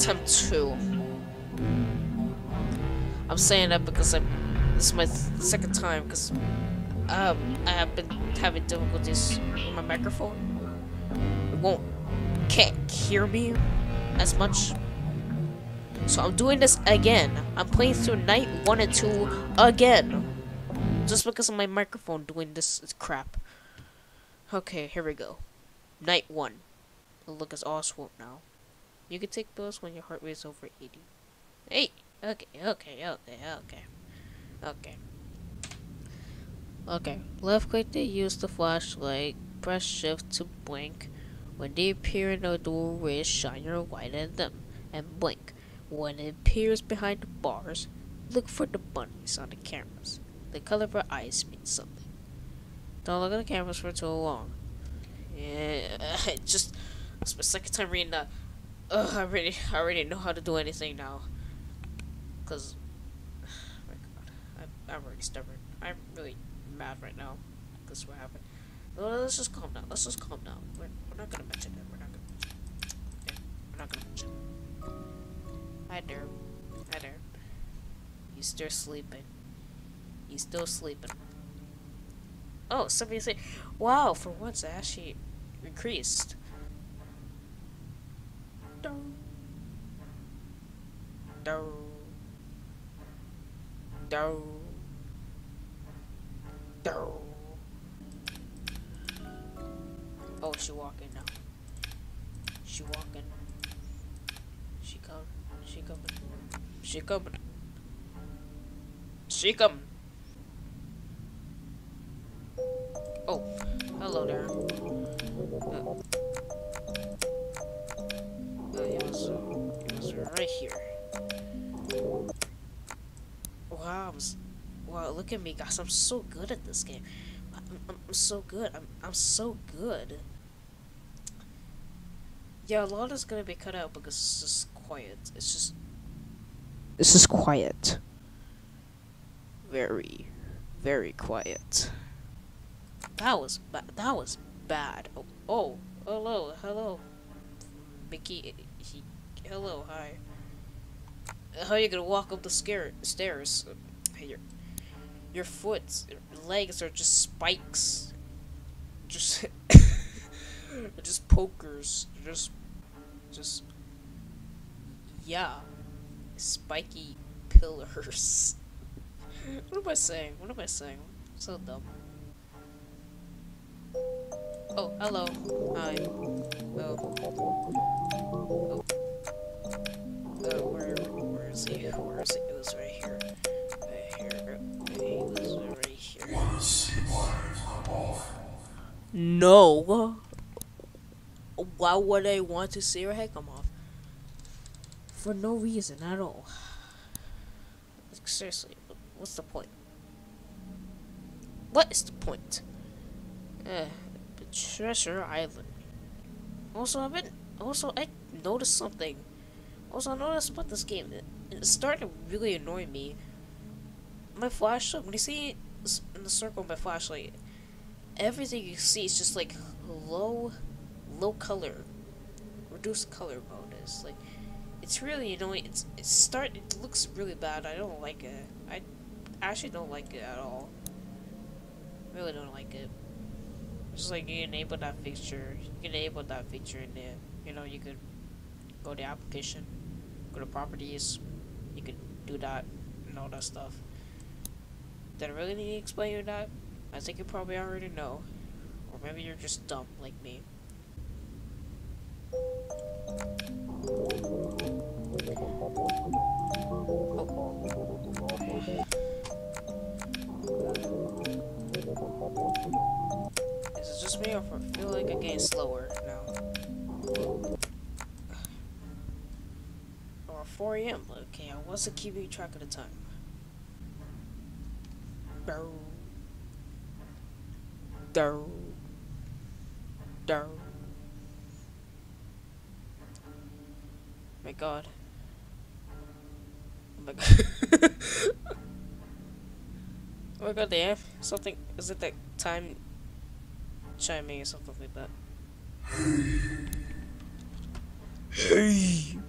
attempt two. I'm saying that because I'm. This is my second time because um I have been having difficulties with my microphone. It won't can't hear me as much. So I'm doing this again. I'm playing through night one and two again. Just because of my microphone doing this crap. Okay, here we go. Night one. The look is all swoop now. You can take pills when your heart rate is over 80. Hey! Okay, okay, okay, okay. Okay. Okay. Left click to use the flashlight. Press shift to blink. When they appear in the doorway, shine your light at them. And blink. When it appears behind the bars, look for the bunnies on the cameras. The color of her eyes means something. Don't look at the cameras for too long. Yeah, I just it's my second time reading that. Ugh, I already I already know how to do anything now. Cause, oh my God, I'm I'm stubborn. I'm really mad right now. Cause what happened. Let's just calm down. Let's just calm down. We're, we're not gonna mention it. We're not gonna mention it. Okay, we're not gonna mention it. Hi there. Hi there. You still sleeping. You still sleeping. Oh, somebody say, wow, for once it actually increased. Dun. Dun. Dun. Dun. Oh, she walking now. She walking. She come. She coming. She coming. She coming. Here. Wow, wow, look at me, guys. I'm so good at this game. I'm, I'm, I'm so good. I'm, I'm so good. Yeah, a lot is gonna be cut out because it's just quiet. It's just, it's just quiet. Very, very quiet. That was bad. that was bad. Oh, oh, hello, hello, Mickey. He, hello, hi. How are you gonna walk up the scare stairs? Your your foot, legs are just spikes. Just, just pokers. Just, just, yeah, spiky pillars. what am I saying? What am I saying? So dumb. Oh, hello. Hi. Oh. Oh. Oh, he? It was right here. Right here. He was right here. No. Why would I want to see her head come off? For no reason at all. Like, seriously, what's the point? What is the point? Eh, but Treasure Island. Also, I've been. Also, I noticed something. Also, I noticed about this game. It, it started to really annoy me. My flashlight, when you see in the circle of my flashlight, everything you see is just like low, low color, reduced color mode. Like, it's really annoying. It's it start. It looks really bad. I don't like it. I actually don't like it at all. Really don't like it. Just like you enable that feature, you can enable that feature in there. You know, you could go to application, go to properties, do that and all that stuff. Did I really need to explain you that? I think you probably already know. Or maybe you're just dumb like me. Is it just me or I feel like I'm getting slower now? Or 4 a.m. Okay, I wasn't keeping track of the time. Dow. Dow. Dow. My god. Oh my god. oh my god, they have something. Is it that time chiming or something like that? Hey!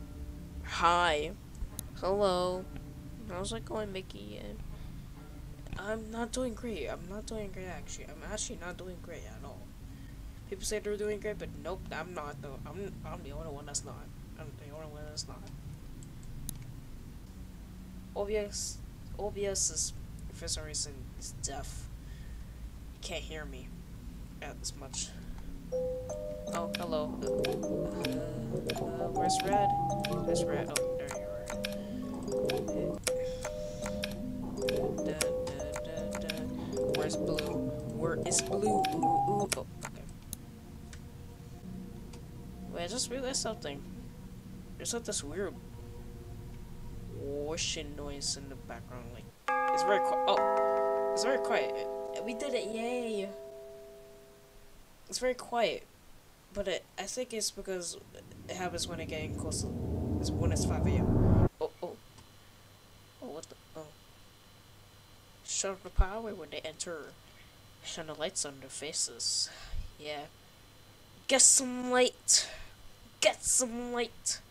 Hi. Hello. How's it going, Mickey? I'm not doing great. I'm not doing great, actually. I'm actually not doing great at all. People say they're doing great, but nope, I'm not, though. I'm, I'm the only one that's not. I'm the only one that's not. OBS, OBS is, for some reason, is deaf. You can't hear me as much. Oh, hello. Uh, uh, where's Red? Where's Red? Oh, there you are. Da, da, da, Where's Blue? Where is Blue? Ooh, ooh. Oh, okay. Wait, I just realized something. There's like this weird whooshing noise in the background. Like, it's very quiet. Oh, it's very quiet. We did it! Yay! It's very quiet, but it, I think it's because it happens when it getting close. It's when it's 5 a.m. Oh, oh. Oh, what the? Oh. Shut off the power when they enter. Shine the lights on their faces. Yeah. Get some light. Get some light.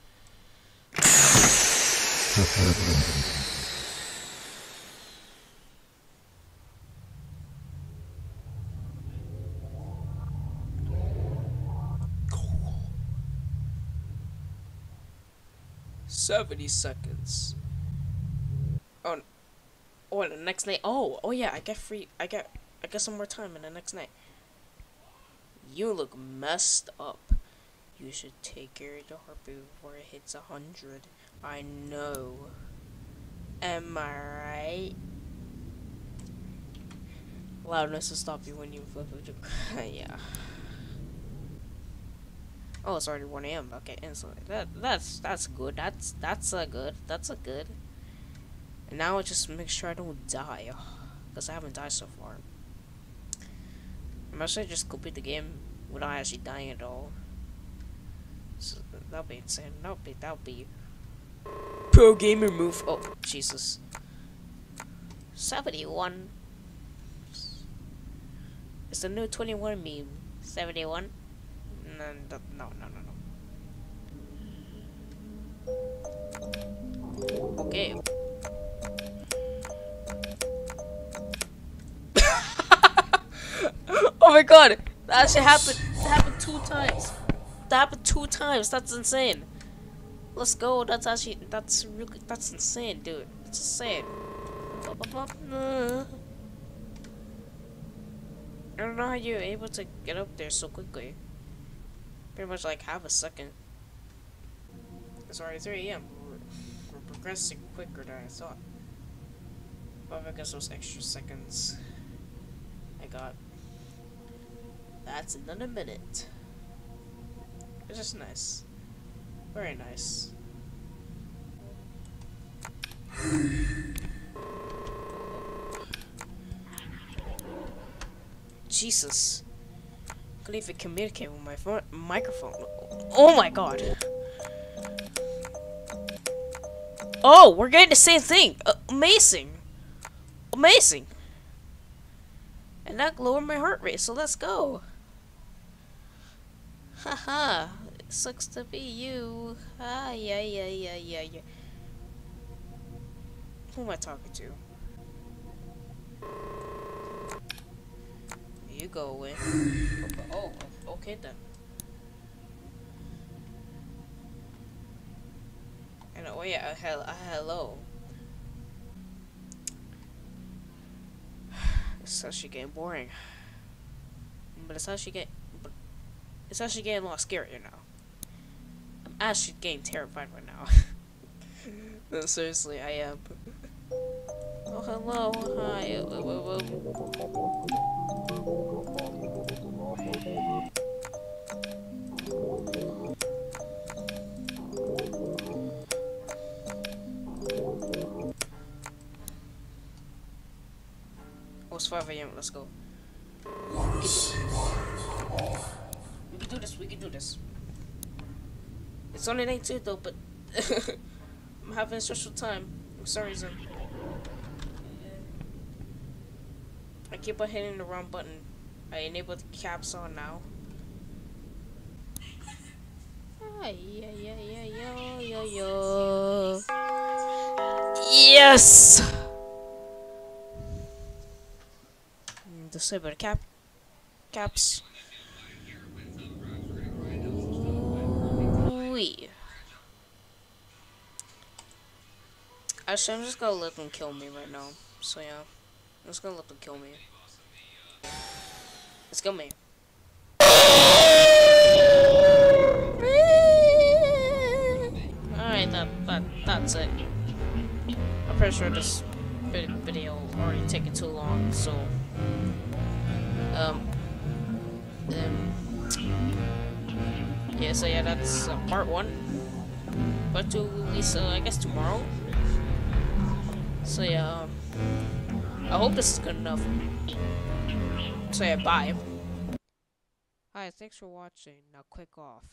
Seventy seconds. Oh, oh, the next night. Oh, oh yeah, I get free. I get, I get some more time in the next night. You look messed up. You should take care of the heartbeat before it hits a hundred. I know. Am I right? Loudness will stop you when you flip it. yeah. Oh, it's already 1 a.m. Okay, instantly. That that's that's good. That's that's a good. That's a good. And now I just make sure I don't die, because I haven't died so far. I'm actually just complete the game without actually dying at all. So that'll be insane. That'll be that'll be pro gamer move. Oh Jesus. 71. It's the new 21 meme. 71 no, no, no, no. Okay. oh my god! That actually happened. That happened two times. That happened two times. That's insane. Let's go. That's actually. That's really. That's insane, dude. It's insane. I don't know how you're able to get up there so quickly pretty much like half a second. It's already 3 a.m. We're, we're, progressing quicker than I thought. But I guess those extra seconds I got. That's another minute. It's just nice. Very nice. Jesus couldn't even communicate with my phone microphone. Oh my god. Oh, we're getting the same thing. Uh, amazing. Amazing. And that lowered my heart rate, so let's go. Haha. it sucks to be you. Ah, yeah, yeah, yeah, yeah, yeah. Who am I talking to? You go away. Oh, okay then. And oh yeah, hell, uh, hello. It's actually getting boring. But it's actually getting, it's actually getting a lot scarier now. I'm actually getting terrified right now. no, seriously, I am. Oh, hello, hi. Oh, it's 5 a.m. Let's go. We can do this. We can do this. It's only night two though, but I'm having a special time for some reason. I keep on hitting the wrong button. I enabled the caps on now. Yes! Disable cap caps. Wee. Actually, I'm just gonna let them kill me right now. So yeah, I'm just gonna let them kill me. Let's kill me. Alright, that, that, that's it. I'm pretty sure this video already taken too long, so... Um... um yeah, so yeah, that's uh, part one. But to release, uh, I guess tomorrow. So yeah, um, I hope this is good enough. So yeah, bye. Hi, thanks for watching. Now click off.